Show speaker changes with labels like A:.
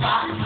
A: Bye.